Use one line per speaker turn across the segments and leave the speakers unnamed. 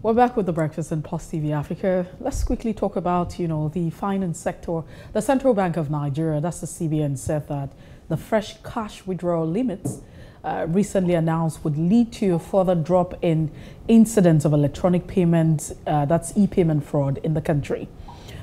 We're back with the breakfast in Plus TV Africa. Let's quickly talk about, you know, the finance sector. The Central Bank of Nigeria, that's the CBN, said that the fresh cash withdrawal limits uh, recently announced would lead to a further drop in incidents of electronic payments, uh, that's e-payment fraud in the country.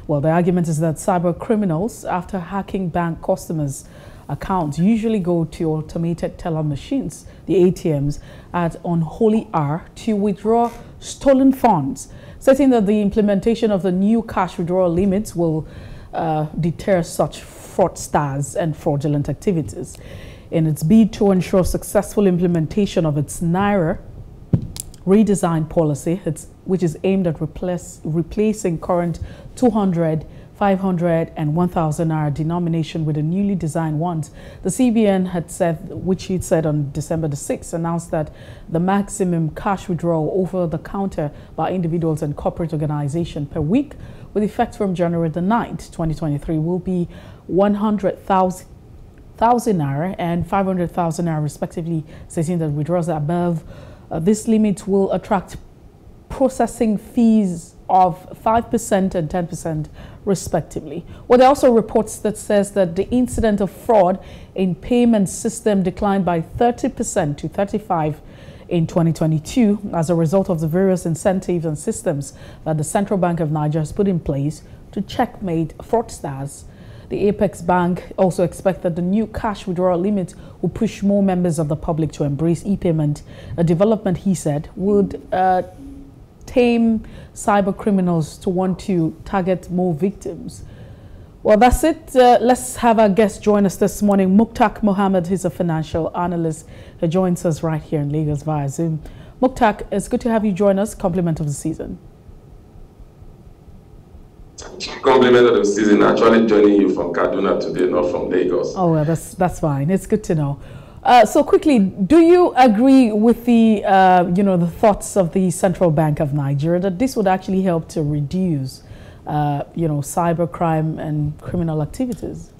Well, the argument is that cyber criminals, after hacking bank customers' accounts, usually go to automated teller machines, the ATMs, at unholy hour to withdraw stolen funds, stating that the implementation of the new cash withdrawal limits will uh, deter such fraudsters and fraudulent activities. In its bid to ensure successful implementation of its Naira redesign policy, which is aimed at replace, replacing current 200 500 and 1,000 naira denomination with the newly designed ones. The CBN had said, which it said on December the 6th, announced that the maximum cash withdrawal over the counter by individuals and corporate organization per week with effect from January the 9th, 2023 will be 100,000 thousand naira and 500,000 naira respectively, stating that withdrawals above uh, this limit will attract processing fees of 5% and 10% respectively. Well, there are also reports that says that the incident of fraud in payment system declined by 30% to 35 in 2022 as a result of the various incentives and systems that the Central Bank of Nigeria has put in place to checkmate fraudsters. The Apex Bank also expects that the new cash withdrawal limit will push more members of the public to embrace e-payment, a development, he said, would uh, tame cyber criminals to want to target more victims. Well, that's it. Uh, let's have our guest join us this morning. Mukhtar Mohammed, he's a financial analyst. who joins us right here in Lagos via Zoom. Mukhtar, it's good to have you join us. Compliment of the season.
Compliment of the season. Actually joining you from Kaduna today, not from Lagos.
Oh, well, that's, that's fine. It's good to know. Uh, so quickly, do you agree with the, uh, you know, the thoughts of the Central Bank of Nigeria that this would actually help to reduce, uh, you know, cybercrime and criminal activities?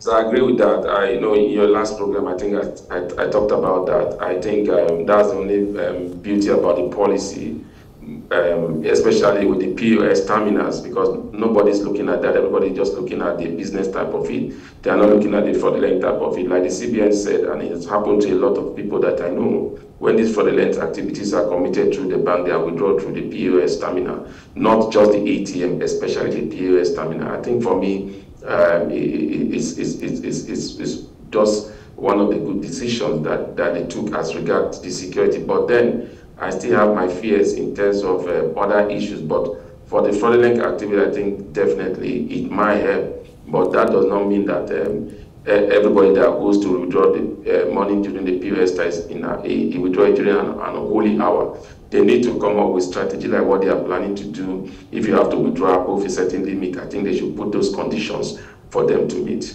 So I agree with that. I you know in your last program, I think I, I, I talked about that. I think um, that's the only um, beauty about the policy um, especially with the POS terminals, because nobody's looking at that. Everybody's just looking at the business type of it. They are not looking at the fraudulent type of it. Like the CBN said, and it's happened to a lot of people that I know, when these fraudulent activities are committed through the bank, they are withdrawn through the POS terminal, not just the ATM, especially the POS terminal. I think for me, um, it, it's, it's, it's, it's, it's just one of the good decisions that, that they took as regards the security. But then I still have my fears in terms of uh, other issues, but for the fraudulent activity, I think definitely it might help, but that does not mean that um, everybody that goes to withdraw the uh, money during the POS test in a, a, it during an, an holy hour. They need to come up with strategy like what they are planning to do. If you have to withdraw above a certain limit, I think they should put those conditions for them to meet.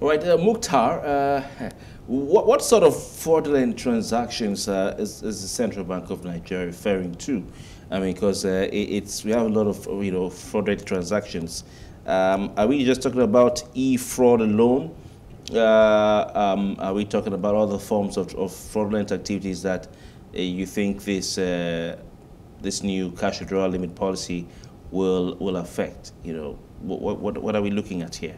All right, uh, Mukhtar, uh, what, what sort of fraudulent transactions uh, is, is, the Central Bank of Nigeria referring to? I mean, because uh, it, it's we have a lot of you know fraudulent transactions. Um, are we just talking about e-fraud alone? Uh, um, are we talking about other forms of, of fraudulent activities that uh, you think this uh, this new cash withdrawal limit policy will will affect? You know, what, what, what are we looking at here?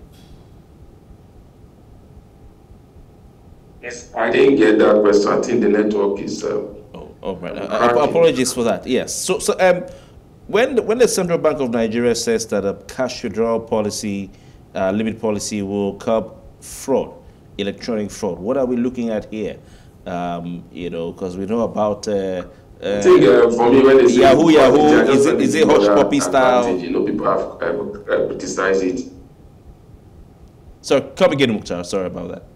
Yes, I didn't get that question. I think the network is. Uh,
oh, oh, right. Uh, apologies for that. Yes. So, so um, when the, when the Central Bank of Nigeria says that a cash withdrawal policy, uh, limit policy, will curb fraud, electronic fraud, what are we looking at here? Um, you know, because we know about. Uh,
I think uh, for me, when they say
Yahoo, Yahoo, is it, is it Hushpuppi style?
You know, people have uh, criticized it.
So, come again, Mukhtar. Sorry about that.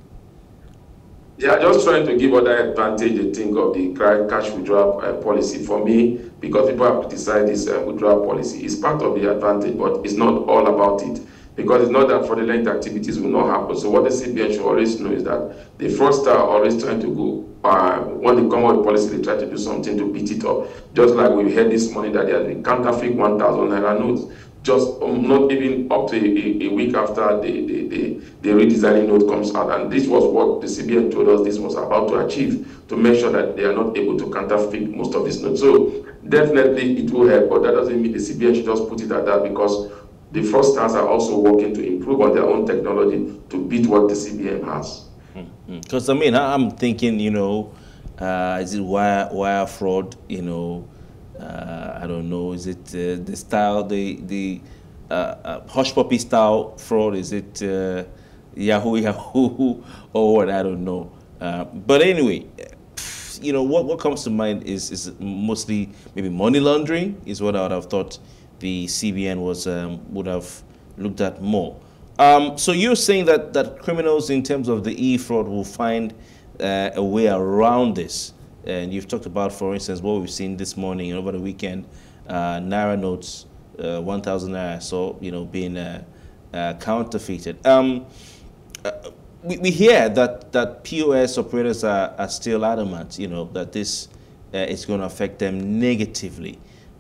They are just trying to give other advantage, they think, of the cash withdrawal uh, policy. For me, because people have criticized this uh, withdrawal policy, it's part of the advantage, but it's not all about it. Because it's not that for the fraudulent activities will not happen. So what the CBN should always know is that the fraudster are always trying to go, uh, when they come out with policy, they try to do something to beat it up. Just like we heard this morning that there are counterfeit 1,000 naira notes just um, not even up to a, a, week after the, the, the, the redesigning note comes out. And this was what the CBN told us this was about to achieve, to make sure that they are not able to counterfeit most of these notes. So definitely it will help, but that doesn't mean the CBN should just put it at that because the fraudsters are also working to improve on their own technology to beat what the CBN has.
Because, mm-hmm. I mean, I'm thinking, you know, uh, is it wire, wire fraud, you know, I don't know, is it uh, the style, the, the uh, uh, Hushpuppi style fraud, is it uh, Yahoo Yahoo or what, I don't know. but anyway, you know, what, what comes to mind is, is mostly maybe money laundering is what I would have thought the CBN was um, would have looked at more. Um, so you're saying that, that criminals in terms of the e-fraud will find uh, a way around this. And you've talked about, for instance, what we've seen this morning and over the weekend, uh, Naira notes, uh, 1,000 Naira, so, you know, being uh, uh, counterfeited. Um, uh, we, we hear that, that POS operators are, are still adamant, you know, that this is going to affect them negatively.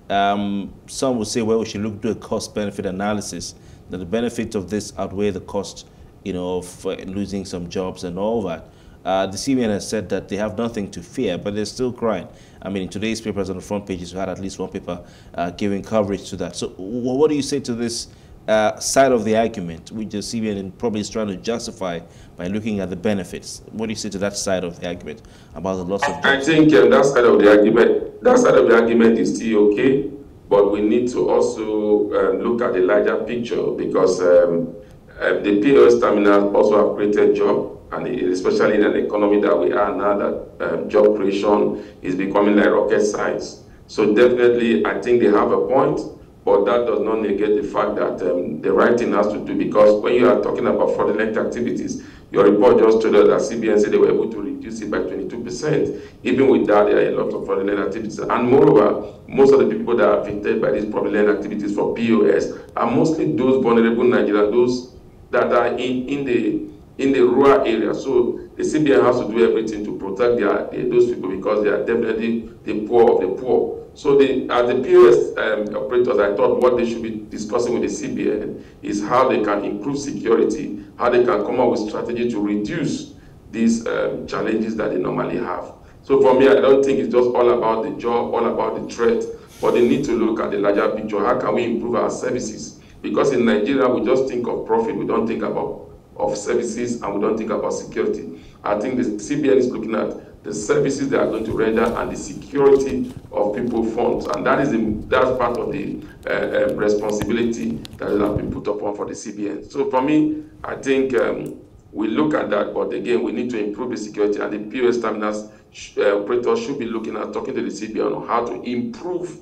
Um, some would say, well, we should look to a cost-benefit analysis, that the benefits of this outweigh the cost, you know, of uh, losing some jobs and all that. Uh, the CBN has said that they have nothing to fear, but they're still crying. I mean, in today's papers on the front pages, we had at least one paper uh, giving coverage to that. So what do you say to this uh, side of the argument, which the CBN probably is trying to justify by looking at the benefits? What do you say to that side of the argument about the loss of jobs?
I think um, that side of the argument, that side of the argument is still okay, but we need to also uh, look at the larger picture because um, uh, the POS terminals also have created jobs and especially in an economy that we are now, that um, job creation is becoming like rocket science. So definitely, I think they have a point, but that does not negate the fact that um, the right thing has to do, because when you are talking about fraudulent activities, your report just told us that CBN said they were able to reduce it by 22%. Even with that, there are a lot of fraudulent activities. And moreover, most of the people that are affected by these fraudulent activities for POS are mostly those vulnerable Nigerians, those that are in, in the in the rural area. So the CBN has to do everything to protect their, their, those people because they are definitely the poor of the poor. So the, as the POS um, operators, I thought what they should be discussing with the CBN is how they can improve security, how they can come up with strategy to reduce these um, challenges that they normally have. So for me, I don't think it's just all about the job, all about the threat, but they need to look at the larger picture. How can we improve our services? Because in Nigeria, we just think of profit. We don't think about of services and we don't think about security. I think the CBN is looking at the services they are going to render and the security of people funds. And that is the, that's part of the uh, um, responsibility that has been put upon for the CBN. So for me, I think um, we look at that, but again, we need to improve the security and the POS terminals uh, operators should be looking at talking to the CBN on how to improve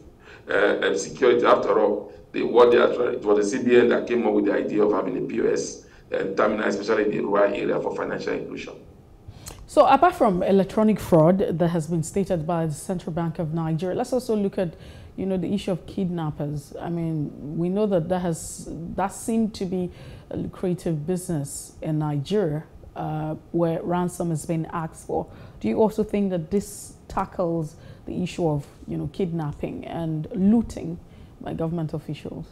uh, um, security. After all, the, what they are it was the CBN that came up with the idea of having a POS terminal, especially in the rural area for financial inclusion.
So apart from electronic fraud that has been stated by the Central Bank of Nigeria, let's also look at you know, the issue of kidnappers. I mean, we know that that has that seemed to be a lucrative business in Nigeria, uh, where ransom has been asked for. Do you also think that this tackles the issue of you know kidnapping and looting by government officials?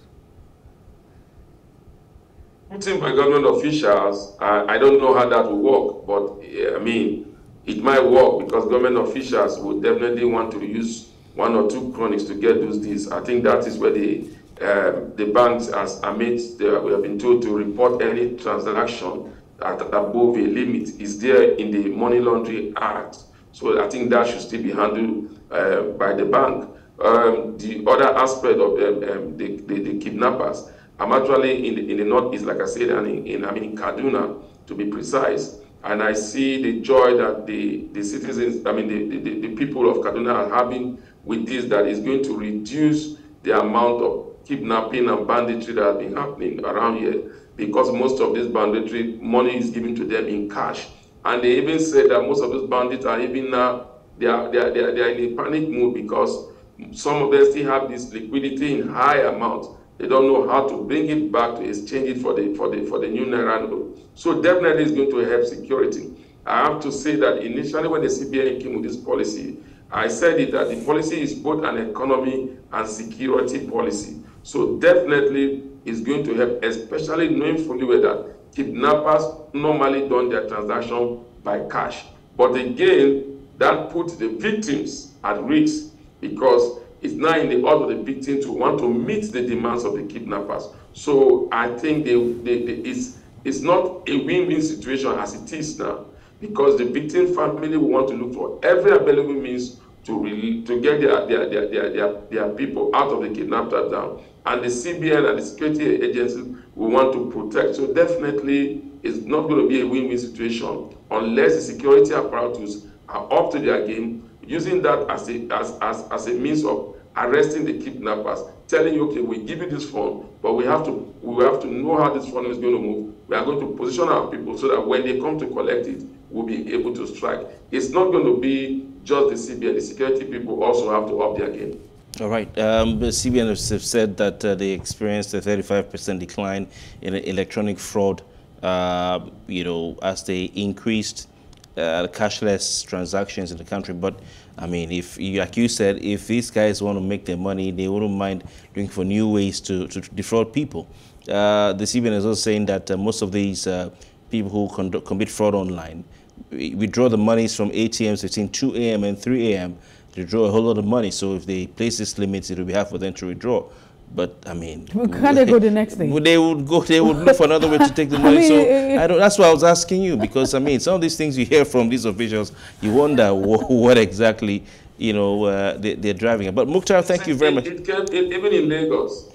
Putting by government officials, I, I don't know how that will work, but I mean, it might work because government officials would definitely want to use one or two cronies to get those deals. I think that is where the uh, the banks, as amidst, the, we have been told to report any transaction at above a limit is there in the Money Laundering Act. So I think that should still be handled uh, by the bank. Um, the other aspect of um, um, the, the, the kidnappers, I'm actually in the, in the northeast, like I said, and in, in, I mean in Kaduna, to be precise. And I see the joy that the, the citizens, I mean the, the, the people of Kaduna are having with this that is going to reduce the amount of kidnapping and banditry that has been happening around here because most of this banditry money is given to them in cash. And they even said that most of those bandits are even now, they are, they are, they are, they are in a panic mood because some of them still have this liquidity in high amounts they don't know how to bring it back to exchange it for the for the for the new naira note. So definitely it's going to help security. I have to say that initially when the CBN came with this policy, I said it that the policy is both an economy and security policy. So definitely it's going to help, especially knowing fully well that kidnappers normally done their transaction by cash. But again, that puts the victims at risk because it's now in the heart of the victim to want to meet the demands of the kidnappers. So I think they, they, they, it's, it's not a win-win situation as it is now because the victim family will want to look for every available means to, really, to get their, their, their, their, their, their people out of the kidnappers down. And the CBN and the security agencies will want to protect. So definitely it's not going to be a win-win situation unless the security apparatus are up to their game, using that as a, as, as, as a means of arresting the kidnappers, telling you, okay, we give you this phone, but we have to we have to know how this phone is going to move. We are going to position our people so that when they come to collect it, we'll be able to strike. It's not going to be just the CBN. The security people also have to up their game.
All right. Um, the CBN have said that uh, they experienced a 35% decline in electronic fraud, uh, you know, as they increased uh, cashless transactions in the country. But I mean, if like you said, if these guys want to make their money, they wouldn't mind looking for new ways to, to defraud people. Uh, the CBN is also saying that uh, most of these uh, people who commit fraud online withdraw the monies from ATMs between 2 a.m. and 3 a.m. to draw a whole lot of money. So if they place this limit, it will be hard for them to withdraw. But I mean,
can they go the next day?
They would go. They would look for another way to take the money. I mean, so. I don't. That's why I was asking you because I mean, some of these things you hear from these officials, you wonder what, what exactly you know uh, they, are driving. At. But Mukhtar, thank you very much.
It, it, even in Lagos,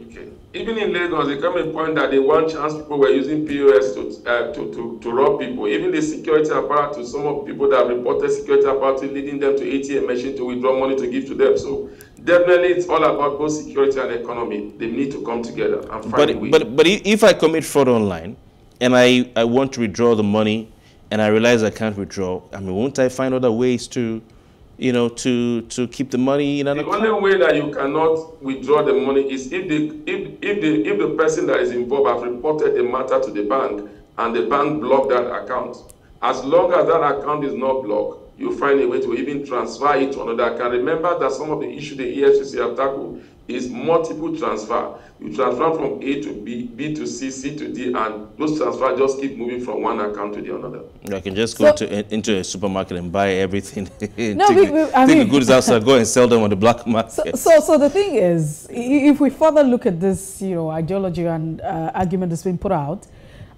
okay, even in Lagos, there come a point that they one chance people were using POS to, uh, to, to, to rob people. Even the security apparatus, some of people that reported security apparatus leading them to ATM machine to withdraw money to give to them. So definitely it's all about both security and economy. They need to come together and find
but,
a way.
But, but if I commit fraud online and I, I want to withdraw the money and I realize I can't withdraw, I mean, won't I find other ways to, you know, to, to keep the money in an
the
account?
Only way that you cannot withdraw the money is if the, if, if, the, if the person that is involved has reported the matter to the bank and the bank blocked that account. As long as that account is not blocked, you find a way to even transfer it to another account. Remember that some of the issues the EFCC have tackled is multiple transfer. You transfer from A to B, B to C, C to D, and those transfers just keep moving from one account to the another.
I can just go so, to, into a supermarket and buy everything. no, take, we, we, I take mean, the goods outside, go and sell them on the black market.
So, so, so, the thing is, if we further look at this, you know, ideology and uh, argument that's been put out,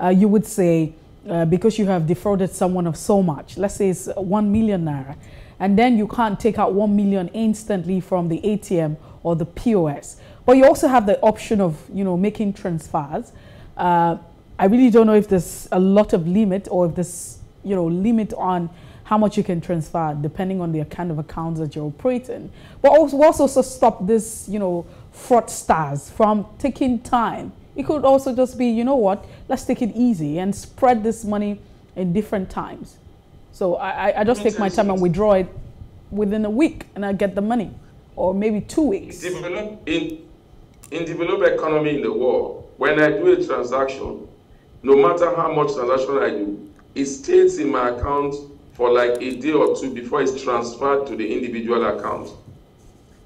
uh, you would say uh, because you have defrauded someone of so much, let's say it's 1 million naira, and then you can't take out 1 million instantly from the ATM or the POS. But you also have the option of, you know, making transfers. Uh, I really don't know if there's a lot of limit or if there's, you know, limit on how much you can transfer depending on the kind of accounts that you're operating. But also, also stop this, you know, fraudsters from taking time it could also just be, you know what, let's take it easy and spread this money in different times. So I, I just take my time and withdraw it within a week and I get the money or maybe two weeks.
Develop, in, in developed economy in the world, when I do a transaction, no matter how much transaction I do, it stays in my account for like a day or two before it's transferred to the individual account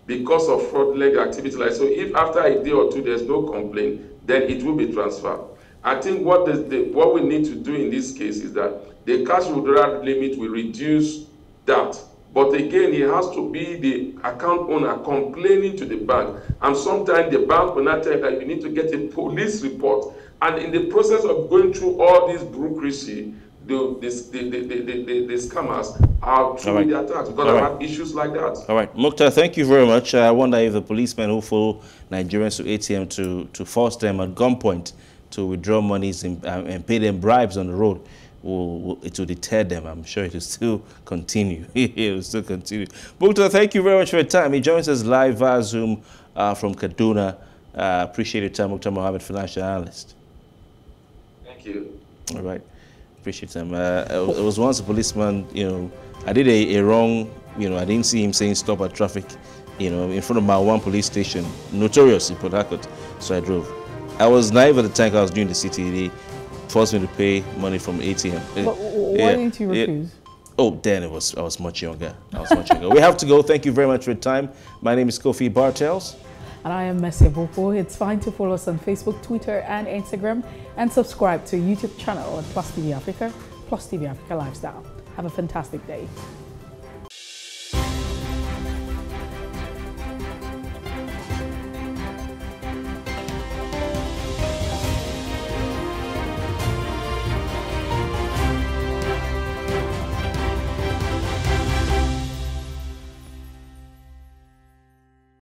because of fraudulent activity. Like so, if after a day or two there's no complaint, then it will be transferred. I think what, the, what we need to do in this case is that the cash withdrawal limit will reduce that. But again, it has to be the account owner complaining to the bank. And sometimes the bank will not tell that you need to get a police report. And in the process of going through all this bureaucracy, the, the, the, the, the, scammers are through right. the attacks because All right. issues like that.
All right. Mukhtar, thank you very much. I wonder if the policemen who follow Nigerians to ATM to, to force them at gunpoint to withdraw monies and, uh, and pay them bribes on the road, will, will, it will deter them. I'm sure it will still continue. it will still continue. Mukhtar, thank you very much for your time. He joins us live via Zoom uh, from Kaduna. Uh, appreciate your time, Mukhtar Mohammed, financial analyst.
Thank you.
All right. Appreciate him. Uh, it was once a policeman, you know, I did a, a, wrong, you know, I didn't see him saying stop at traffic, you know, in front of my one police station, notorious in Port Harcourt. So I drove. I was naive at the time I was doing the CTD, forced me to pay money from ATM.
But why yeah, didn't you refuse? Yeah.
Oh, then it was I was much younger. I was much younger. We have to go. Thank you very much for your time. My name is Kofi Bartels.
And I am Messi Bopo. It's fine to follow us on Facebook, Twitter, and Instagram, and subscribe to YouTube channel at Plus TV Africa, Plus TV Africa Lifestyle. Have a fantastic day.